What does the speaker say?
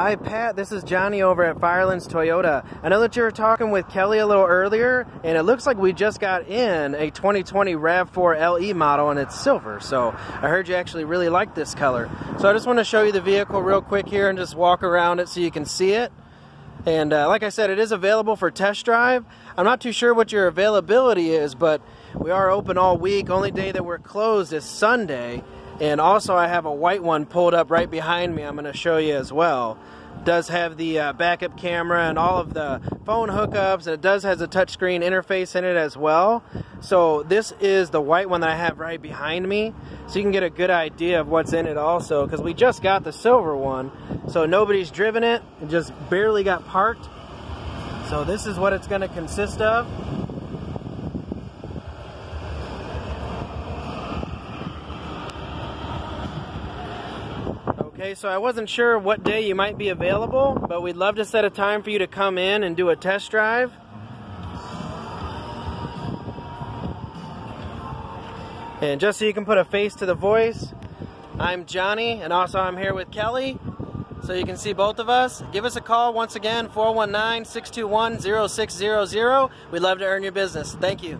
Hi, Pat. This is Johnny over at Firelands Toyota. I know that you were talking with Kellie a little earlier, and it looks like we just got in a 2020 RAV4 LE model, and it's silver. So I heard you actually really like this color. So I just want to show you the vehicle real quick here and just walk around it so you can see it. And uh, like I said, it is available for test drive. I'm not too sure what your availability is, but we are open all week. Only day that we're closed is Sunday. And also I have a white one pulled up right behind me I'm going to show you as well. Does have the uh, backup camera and all of the phone hookups and it does has a touchscreen interface in it as well. So this is the white one that I have right behind me. So you can get a good idea of what's in it also because we just got the silver one. So nobody's driven it. It just barely got parked. So this is what it's going to consist of. Okay, so I wasn't sure what day you might be available, but we'd love to set a time for you to come in and do a test drive. And just so you can put a face to the voice, I'm Johnny, and also I'm here with Kellie. So you can see both of us. Give us a call once again, 419 621 0600. We'd love to earn your business. Thank you.